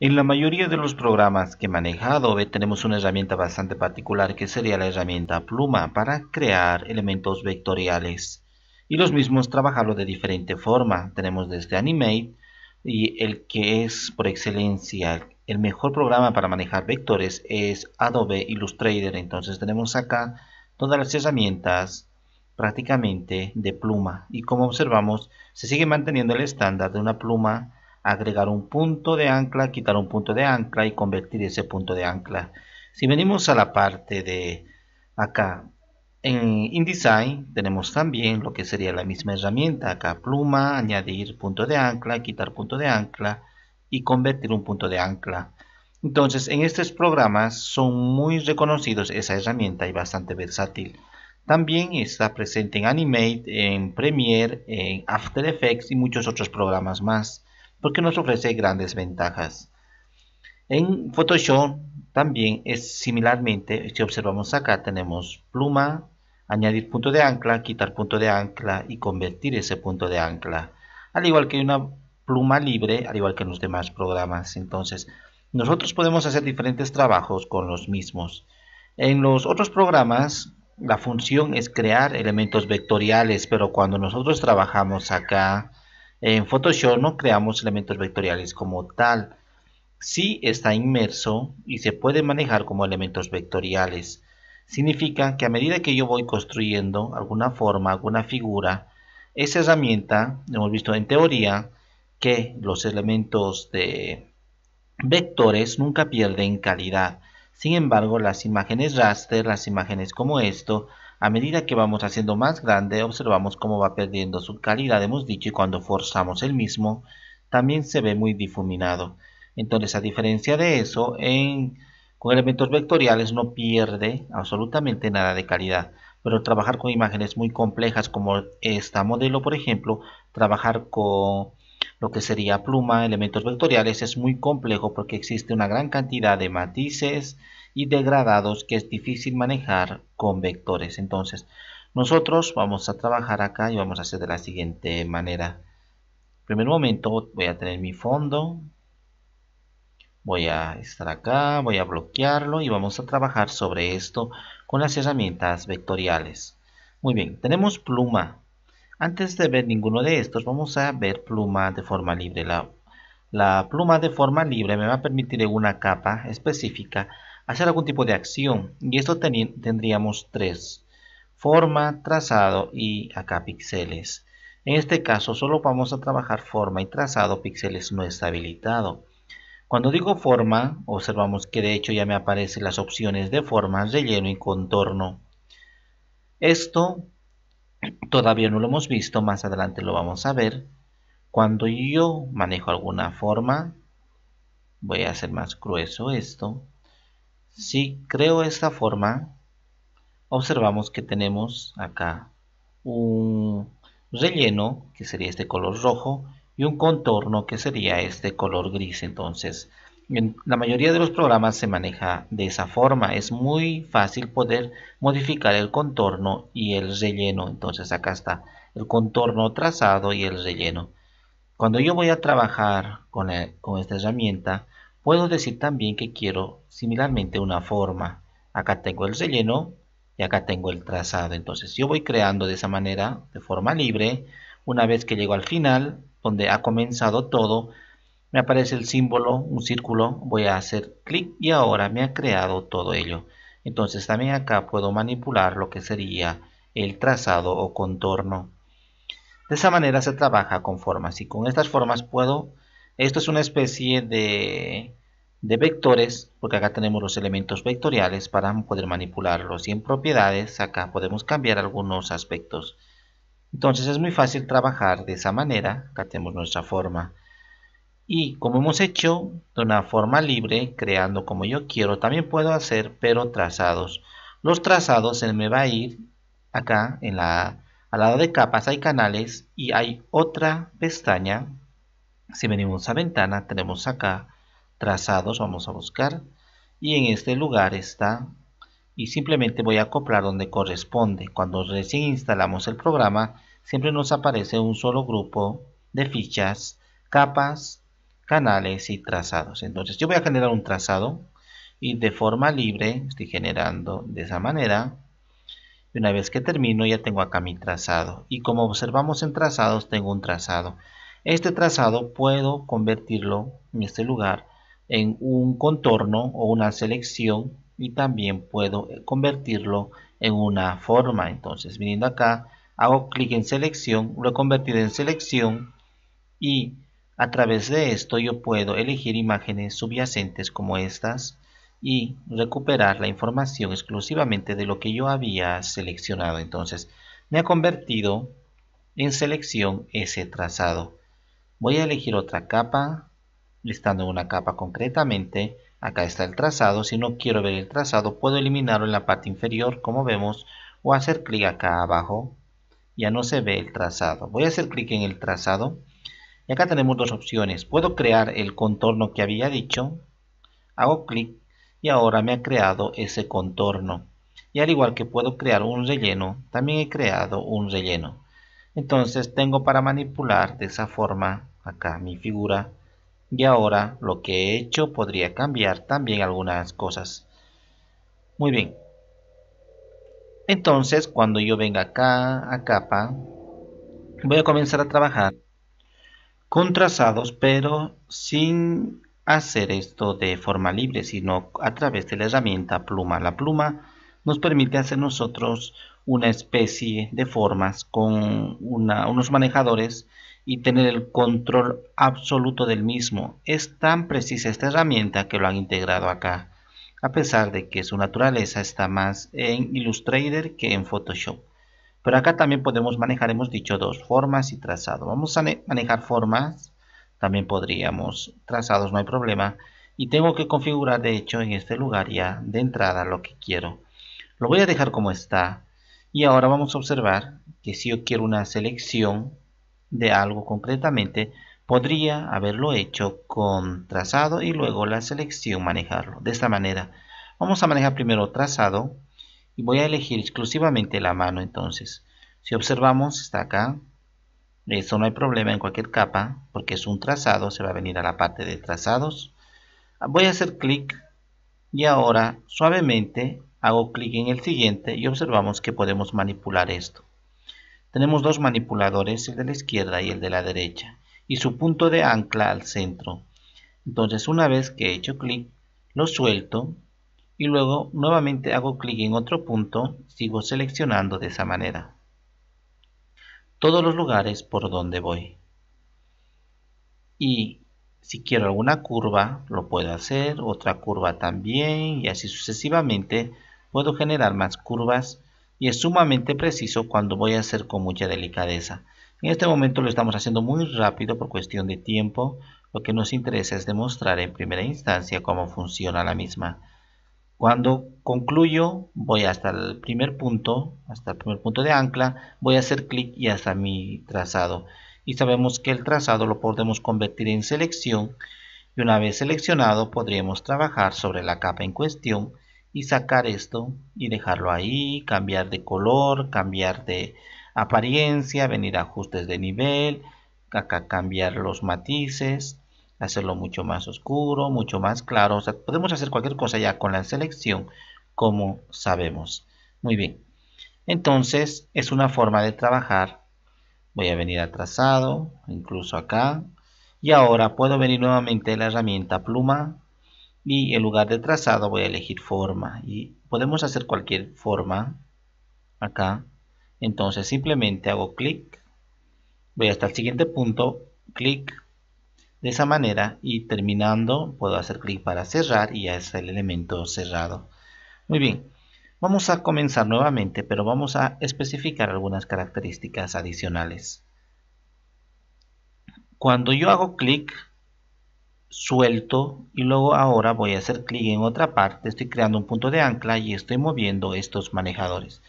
En la mayoría de los programas que maneja Adobe tenemos una herramienta bastante particular que sería la herramienta Pluma para crear elementos vectoriales. Y los mismos trabajarlo de diferente forma. Tenemos desde Animate y el que es por excelencia el mejor programa para manejar vectores es Adobe Illustrator. Entonces tenemos acá todas las herramientas prácticamente de pluma y como observamos se sigue manteniendo el estándar de una pluma agregar un punto de ancla, quitar un punto de ancla y convertir ese punto de ancla. Si venimos a la parte de acá, en InDesign tenemos también lo que sería la misma herramienta, acá pluma, añadir punto de ancla, quitar punto de ancla y convertir un punto de ancla. Entonces en estos programas son muy reconocidos esa herramienta y bastante versátil. También está presente en Animate, en Premiere, en After Effects y muchos otros programas más porque nos ofrece grandes ventajas. En Photoshop también es similarmente, si observamos acá tenemos pluma, añadir punto de ancla, quitar punto de ancla y convertir ese punto de ancla. Al igual que una pluma libre, al igual que en los demás programas. Entonces, nosotros podemos hacer diferentes trabajos con los mismos. En los otros programas, la función es crear elementos vectoriales, pero cuando nosotros trabajamos acá en Photoshop no creamos elementos vectoriales como tal. Sí está inmerso y se puede manejar como elementos vectoriales. Significa que a medida que yo voy construyendo alguna forma, alguna figura, esa herramienta, hemos visto en teoría, que los elementos de vectores nunca pierden calidad. Sin embargo, las imágenes raster, las imágenes como esto, a medida que vamos haciendo más grande, observamos cómo va perdiendo su calidad, hemos dicho, y cuando forzamos el mismo, también se ve muy difuminado. Entonces, a diferencia de eso, con elementos vectoriales no pierde absolutamente nada de calidad. Pero trabajar con imágenes muy complejas como esta modelo, por ejemplo, trabajar con lo que sería pluma, elementos vectoriales, es muy complejo porque existe una gran cantidad de matices, y degradados que es difícil manejar con vectores. Entonces, nosotros vamos a trabajar acá y vamos a hacer de la siguiente manera. En primer momento voy a tener mi fondo. Voy a estar acá, voy a bloquearlo y vamos a trabajar sobre esto con las herramientas vectoriales. Muy bien, tenemos pluma. Antes de ver ninguno de estos, vamos a ver pluma de forma libre. La, pluma de forma libre me va a permitir en una capa específica hacer algún tipo de acción. Y esto tendríamos tres. Forma, trazado y acá píxeles. En este caso solo vamos a trabajar forma y trazado, píxeles no está habilitado. Cuando digo forma, observamos que de hecho ya me aparecen las opciones de forma, relleno y contorno. Esto todavía no lo hemos visto, más adelante lo vamos a ver cuando yo manejo alguna forma voy a hacer más grueso esto si creo esta forma, observamos que tenemos acá un relleno, que sería este color rojo, y un contorno, que sería este color gris. Entonces, la mayoría de los programas se maneja de esa forma. Es muy fácil poder modificar el contorno y el relleno. Entonces, acá está el contorno trazado y el relleno. Cuando yo voy a trabajar con, con esta herramienta, Puedo decir también que quiero similarmente una forma. Acá tengo el relleno y acá tengo el trazado. Entonces yo voy creando de esa manera, de forma libre. Una vez que llego al final, donde ha comenzado todo, me aparece el símbolo, un círculo. Voy a hacer clic y ahora me ha creado todo ello. Entonces también acá puedo manipular lo que sería el trazado o contorno. De esa manera se trabaja con formas y con estas formas puedo esto es una especie de, de vectores, porque acá tenemos los elementos vectoriales para poder manipularlos. Y en propiedades, acá podemos cambiar algunos aspectos. Entonces es muy fácil trabajar de esa manera. Acá tenemos nuestra forma. Y como hemos hecho de una forma libre, creando como yo quiero, también puedo hacer pero trazados. Los trazados se me va a ir acá en la, al lado de capas hay canales y hay otra pestaña si venimos a ventana, tenemos acá trazados, vamos a buscar. Y en este lugar está. Y simplemente voy a acoplar donde corresponde. Cuando recién instalamos el programa, siempre nos aparece un solo grupo de fichas, capas, canales y trazados. Entonces yo voy a generar un trazado y de forma libre estoy generando de esa manera. Y una vez que termino ya tengo acá mi trazado. Y como observamos en trazados tengo un trazado. Este trazado puedo convertirlo en este lugar en un contorno o una selección y también puedo convertirlo en una forma. Entonces viniendo acá hago clic en selección, lo he convertido en selección y a través de esto yo puedo elegir imágenes subyacentes como estas y recuperar la información exclusivamente de lo que yo había seleccionado. Entonces me ha convertido en selección ese trazado. Voy a elegir otra capa, listando una capa concretamente. Acá está el trazado. Si no quiero ver el trazado, puedo eliminarlo en la parte inferior, como vemos, o hacer clic acá abajo. Ya no se ve el trazado. Voy a hacer clic en el trazado y acá tenemos dos opciones. Puedo crear el contorno que había dicho. Hago clic y ahora me ha creado ese contorno. Y al igual que puedo crear un relleno, también he creado un relleno. Entonces tengo para manipular de esa forma acá mi figura. Y ahora lo que he hecho podría cambiar también algunas cosas. Muy bien. Entonces cuando yo venga acá a capa, voy a comenzar a trabajar con trazados, pero sin hacer esto de forma libre, sino a través de la herramienta pluma. La pluma nos permite hacer nosotros una especie de formas con unos manejadores y tener el control absoluto del mismo. Es tan precisa esta herramienta que lo han integrado acá, a pesar de que su naturaleza está más en Illustrator que en Photoshop. Pero acá también podemos manejar, hemos dicho, dos formas y trazado. Vamos a manejar formas, también podríamos trazados, no hay problema. Y tengo que configurar, de hecho, en este lugar ya de entrada lo que quiero. Lo voy a dejar como está. Y ahora vamos a observar que si yo quiero una selección de algo concretamente, podría haberlo hecho con trazado y luego la selección manejarlo. De esta manera, vamos a manejar primero trazado y voy a elegir exclusivamente la mano entonces. Si observamos está acá. Eso no hay problema en cualquier capa porque es un trazado se va a venir a la parte de trazados. Voy a hacer clic y ahora suavemente hago clic en el siguiente y observamos que podemos manipular esto. Tenemos dos manipuladores el de la izquierda y el de la derecha y su punto de ancla al centro. Entonces una vez que he hecho clic lo suelto y luego nuevamente hago clic en otro punto, sigo seleccionando de esa manera todos los lugares por donde voy. Y si quiero alguna curva, lo puedo hacer, otra curva también, y así sucesivamente puedo generar más curvas y es sumamente preciso cuando voy a hacer con mucha delicadeza. En este momento lo estamos haciendo muy rápido por cuestión de tiempo, lo que nos interesa es demostrar en primera instancia cómo funciona la misma. Cuando concluyo, voy hasta el primer punto, hasta el primer punto de ancla, voy a hacer clic y hasta mi trazado. Y sabemos que el trazado lo podemos convertir en selección y una vez seleccionado podríamos trabajar sobre la capa en cuestión y sacar esto y dejarlo ahí, cambiar de color, cambiar de apariencia, venir a ajustes de nivel, acá cambiar los matices, hacerlo mucho más oscuro, mucho más claro. O sea, podemos hacer cualquier cosa ya con la selección, como sabemos. Muy bien. Entonces, es una forma de trabajar. Voy a venir a trazado, incluso acá. Y ahora puedo venir nuevamente a la herramienta pluma. Y en lugar de trazado voy a elegir forma. Y podemos hacer cualquier forma acá. Entonces simplemente hago clic. Voy hasta el siguiente punto. Clic de esa manera y terminando puedo hacer clic para cerrar y ya está el elemento cerrado. Muy bien, vamos a comenzar nuevamente, pero vamos a especificar algunas características adicionales. Cuando yo hago clic, suelto y luego ahora voy a hacer clic en otra parte, estoy creando un punto de ancla y estoy moviendo estos manejadores.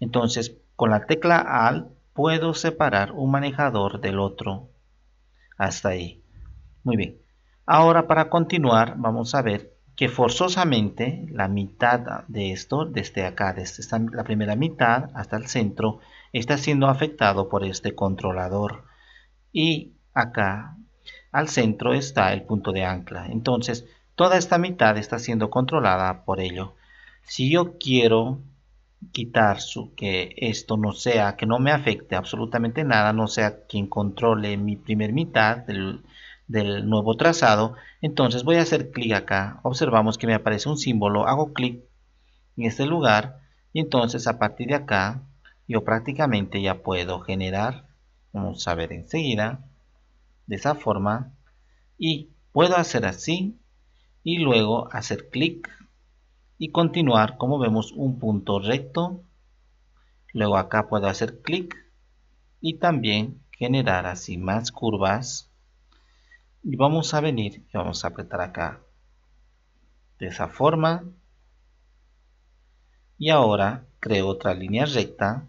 Entonces, con la tecla ALT puedo separar un manejador del otro hasta ahí. Muy bien. Ahora para continuar vamos a ver que forzosamente la mitad de esto, desde acá, desde esta, la primera mitad hasta el centro, está siendo afectado por este controlador. Y acá al centro está el punto de ancla. Entonces, toda esta mitad está siendo controlada por ello. Si yo quiero quitar su, que esto no sea, que no me afecte absolutamente nada, no sea quien controle mi primer mitad del, del nuevo trazado, entonces voy a hacer clic acá, observamos que me aparece un símbolo, hago clic en este lugar. Y entonces a partir de acá yo prácticamente ya puedo generar, vamos a ver enseguida, de esa forma. Y puedo hacer así. Y luego hacer clic y continuar. Como vemos un punto recto. Luego acá puedo hacer clic y también generar así más curvas y vamos a venir y vamos a apretar acá. De esa forma. Y ahora creo otra línea recta.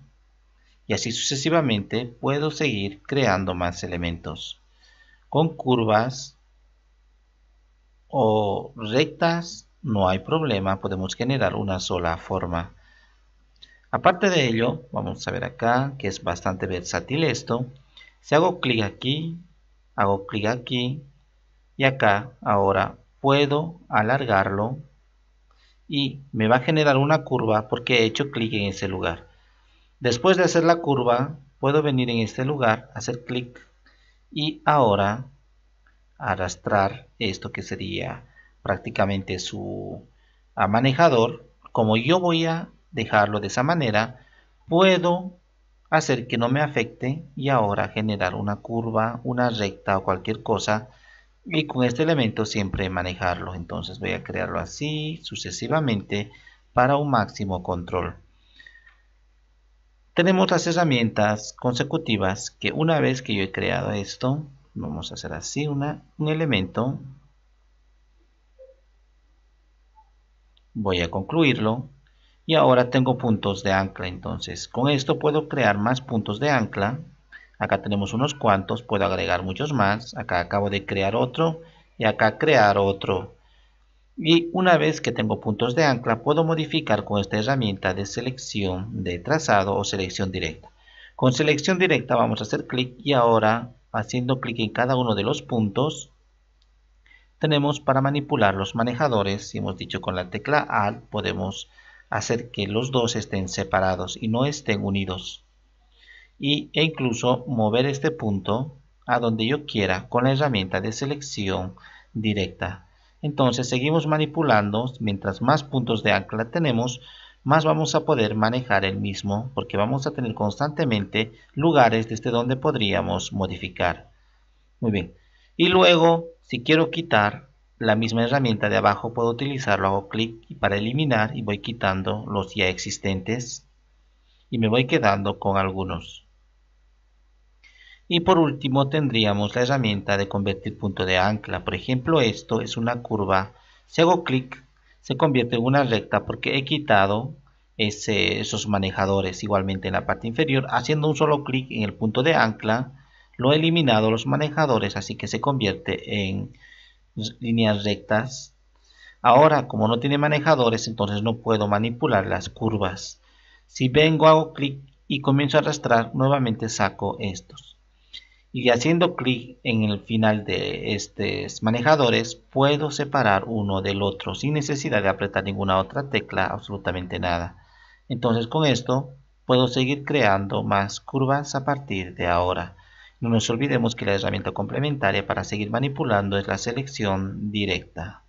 Y así sucesivamente puedo seguir creando más elementos. Con curvas o rectas no hay problema, podemos generar una sola forma. Aparte de ello, vamos a ver acá que es bastante versátil esto. Si hago clic aquí, hago clic aquí y acá ahora puedo alargarlo y me va a generar una curva porque he hecho clic en ese lugar. Después de hacer la curva, puedo venir en este lugar, hacer clic y ahora arrastrar esto que sería prácticamente su manejador, como yo voy a dejarlo de esa manera, puedo hacer que no me afecte y ahora generar una curva, una recta o cualquier cosa y con este elemento siempre manejarlo. Entonces voy a crearlo así sucesivamente para un máximo control. Tenemos las herramientas consecutivas que una vez que yo he creado esto, vamos a hacer así una, un elemento voy a concluirlo y ahora tengo puntos de ancla. Entonces con esto puedo crear más puntos de ancla. Acá tenemos unos cuantos puedo agregar muchos más. Acá acabo de crear otro y acá crear otro. Y una vez que tengo puntos de ancla puedo modificar con esta herramienta de selección de trazado o selección directa. Con selección directa vamos a hacer clic y ahora haciendo clic en cada uno de los puntos tenemos para manipular los manejadores, si hemos dicho con la tecla Alt, podemos hacer que los dos estén separados y no estén unidos. Y, e incluso mover este punto a donde yo quiera con la herramienta de selección directa. Entonces seguimos manipulando, mientras más puntos de ancla tenemos, más vamos a poder manejar el mismo, porque vamos a tener constantemente lugares desde donde podríamos modificar. Muy bien. Y luego si quiero quitar la misma herramienta de abajo puedo utilizarlo, hago clic para eliminar y voy quitando los ya existentes y me voy quedando con algunos. Y por último tendríamos la herramienta de convertir punto de ancla. Por ejemplo esto es una curva. Si hago clic se convierte en una recta porque he quitado esos manejadores igualmente en la parte inferior. Haciendo un solo clic en el punto de ancla lo he eliminado los manejadores, así que se convierte en líneas rectas. Ahora, como no tiene manejadores, entonces no puedo manipular las curvas. Si vengo, hago clic y comienzo a arrastrar, nuevamente saco estos. Y haciendo clic en el final de estos manejadores, puedo separar uno del otro sin necesidad de apretar ninguna otra tecla, absolutamente nada. Entonces con esto puedo seguir creando más curvas a partir de ahora. No nos olvidemos que la herramienta complementaria para seguir manipulando es la selección directa.